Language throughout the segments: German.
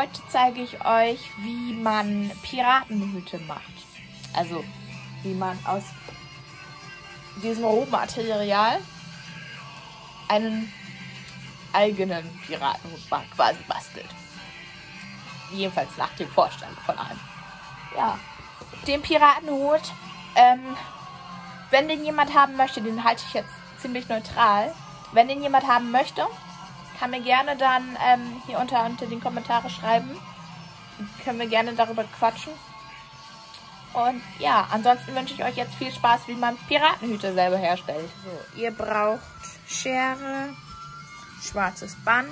Heute zeige ich euch, wie man Piratenhüte macht. Also, wie man aus diesem Rohmaterial einen eigenen Piratenhut quasi bastelt. Jedenfalls nach dem Vorstand von einem. Ja, den Piratenhut, ähm, wenn den jemand haben möchte, den halte ich jetzt ziemlich neutral. Wenn den jemand haben möchte, kann mir gerne dann ähm, hier unter, unter den Kommentare schreiben. Können wir gerne darüber quatschen. Und ja, ansonsten wünsche ich euch jetzt viel Spaß, wie man Piratenhüte selber herstellt. So, ihr braucht Schere, schwarzes Band,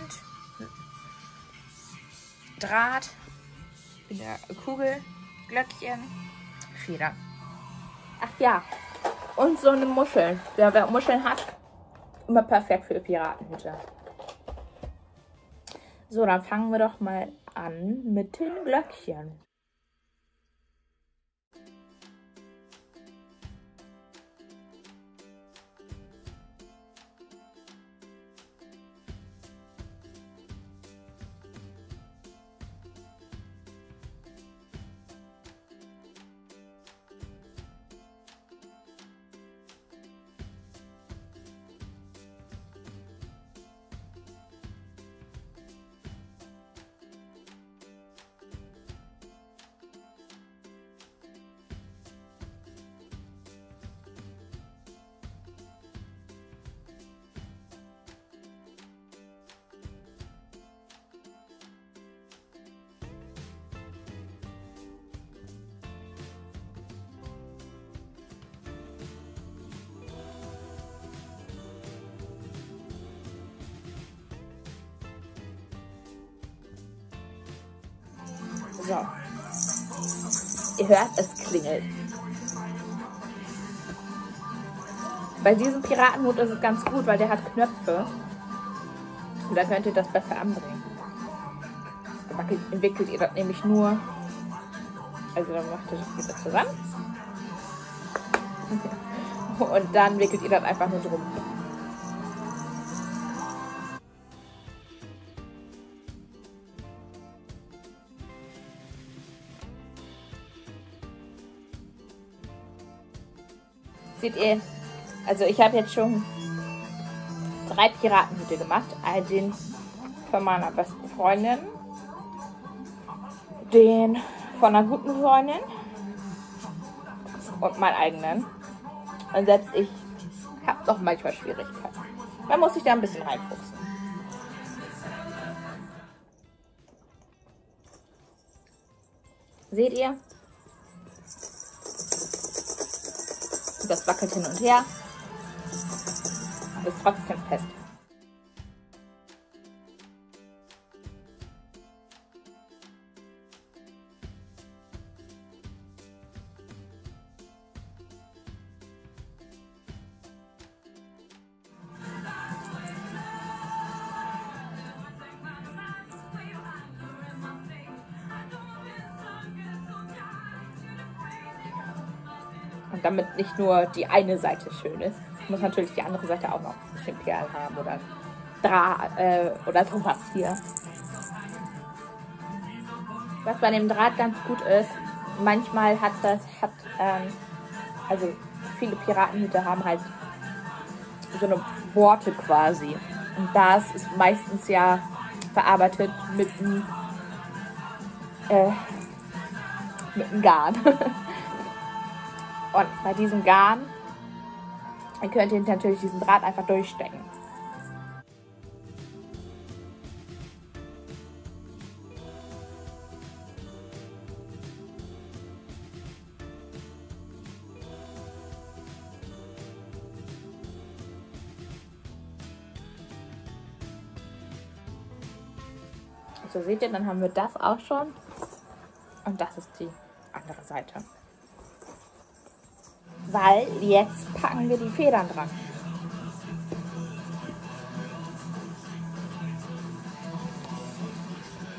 Draht, wieder Kugel, Glöckchen, Feder. Ach ja, und so eine Muschel. Wer, wer Muscheln hat, immer perfekt für Piratenhüte. So, dann fangen wir doch mal an mit den Glöckchen. Ihr hört, es klingelt. Bei diesem Piratenhut ist es ganz gut, weil der hat Knöpfe. Und da könnt ihr das besser anbringen. Da entwickelt ihr das nämlich nur. Also dann macht ihr das wieder zusammen. Und dann wickelt ihr das einfach nur drum. Seht ihr, also ich habe jetzt schon drei Piratenhüte gemacht. Den von meiner besten Freundin, den von einer guten Freundin und meinen eigenen. Und selbst ich habe doch manchmal Schwierigkeiten. Da muss ich da ein bisschen reinfuchsen. Seht ihr? Das wackelt hin und her. Aber ist trotzdem fest. Und damit nicht nur die eine Seite schön ist, muss natürlich die andere Seite auch noch ein bisschen Perlen haben oder Draht äh, oder sowas hier. Was bei dem Draht ganz gut ist, manchmal hat das, hat, ähm, also viele Piratenhüte haben halt so eine Worte quasi. Und das ist meistens ja verarbeitet mit einem, äh, mit einem Garn. Und bei diesem Garn könnt ihr natürlich diesen Draht einfach durchstecken. So seht ihr, dann haben wir das auch schon. Und das ist die andere Seite weil jetzt packen wir die Federn dran.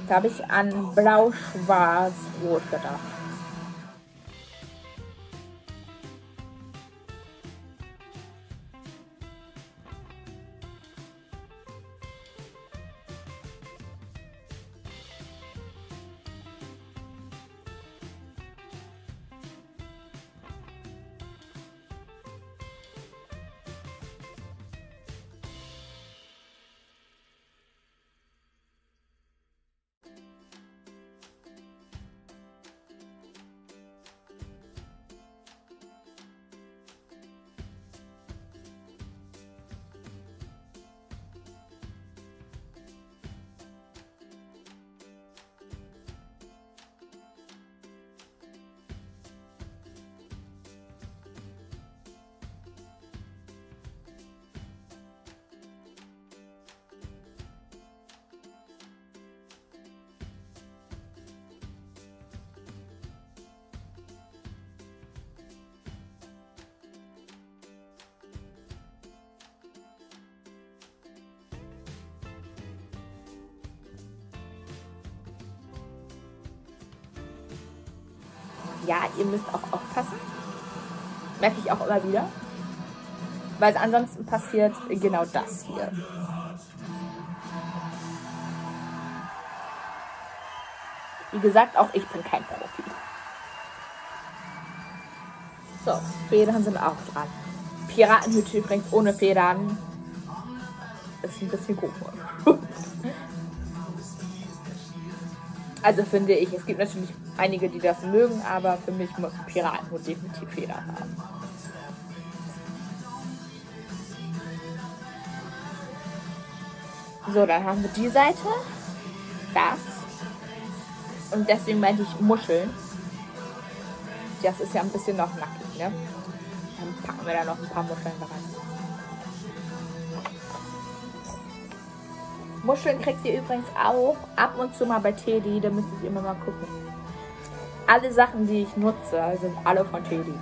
Da habe ich an blau-schwarz-rot gedacht. Ja, ihr müsst auch aufpassen. Merke ich auch immer wieder. Weil ansonsten passiert genau das hier. Wie gesagt, auch ich bin kein Profi. So, Federn sind auch dran. Piratenhütte übrigens ohne Federn. Ist ein bisschen komisch. also finde ich, es gibt natürlich einige, die das mögen, aber für mich muss ein Piratenhut definitiv Federn haben. So, dann haben wir die Seite. Das. Und deswegen meinte ich Muscheln. Das ist ja ein bisschen noch nackig, ne? Dann packen wir da noch ein paar Muscheln rein. Muscheln kriegt ihr übrigens auch ab und zu mal bei Teddy. Da müsst ihr immer mal gucken. Alle Sachen, die ich nutze, sind alle von Teddy.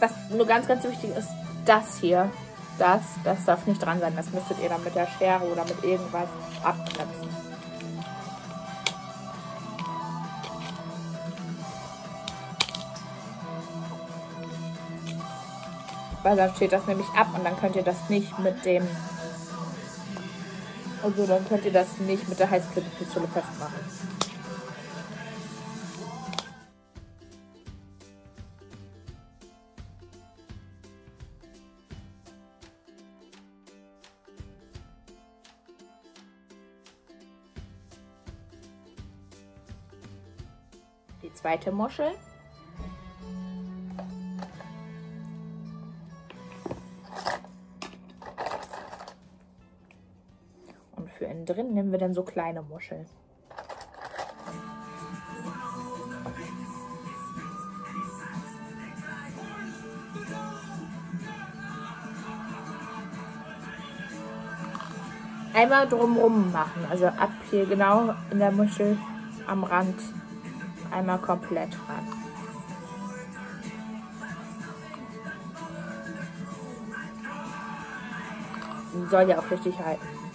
Was nur ganz, ganz wichtig ist, das hier, das, das darf nicht dran sein. Das müsstet ihr dann mit der Schere oder mit irgendwas abknipsen. Weil dann steht das nämlich ab und dann könnt ihr das nicht mit dem also dann könnt ihr das nicht mit der Heißklebepistole festmachen. Die zweite Muschel. Drin nehmen wir dann so kleine Muscheln. Einmal drumrum machen, also ab hier genau in der Muschel am Rand einmal komplett ran. Soll ja auch richtig halten.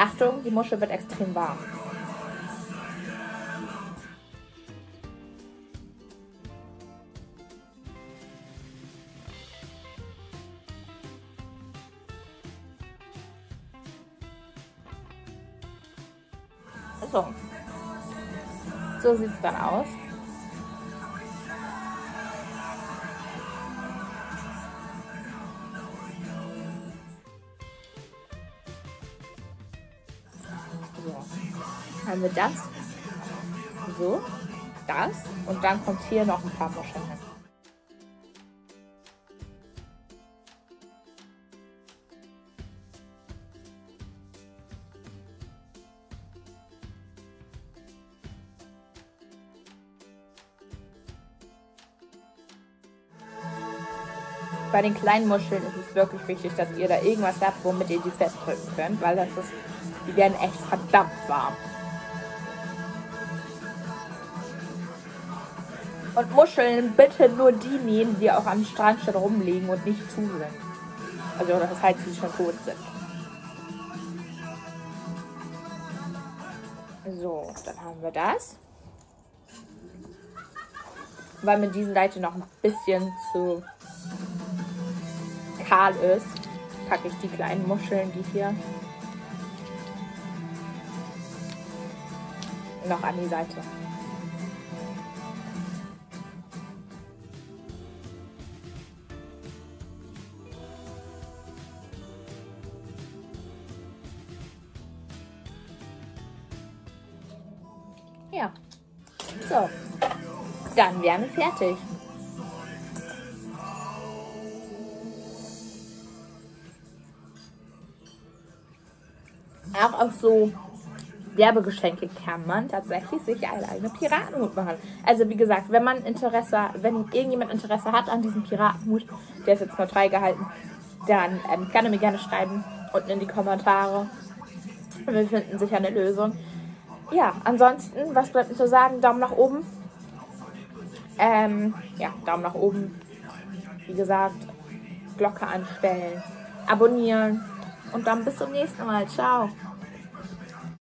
Achtung, die Muschel wird extrem warm. So. So sieht es dann aus. Haben wir das. So. Das. Und dann kommt hier noch ein paar Muscheln hin. Bei den kleinen Muscheln ist es wirklich wichtig, dass ihr da irgendwas habt, womit ihr die festdrücken könnt, weil das ist, die werden echt verdammt warm. Und Muscheln bitte nur die nehmen, die auch am Strand schon rumliegen und nicht zu sind. Also das heißt, die schon tot sind. So, dann haben wir das. Weil mir diesen Seite noch ein bisschen zu kahl ist, packe ich die kleinen Muscheln, die hier noch an die Seite. Ja. So. Dann wären wir fertig. auch auf so Werbegeschenke kann man tatsächlich sich einen eigenen Piratenhut machen. Also wie gesagt, wenn man Interesse, wenn irgendjemand Interesse hat an diesem Piratenhut, der ist jetzt neutral gehalten, dann ähm, kann er mir gerne schreiben unten in die Kommentare. Wir finden sicher eine Lösung. Ja, ansonsten, was bleibt mir zu sagen? Daumen nach oben. Ähm, ja, Daumen nach oben. Wie gesagt, Glocke anstellen, abonnieren und dann bis zum nächsten Mal. Ciao.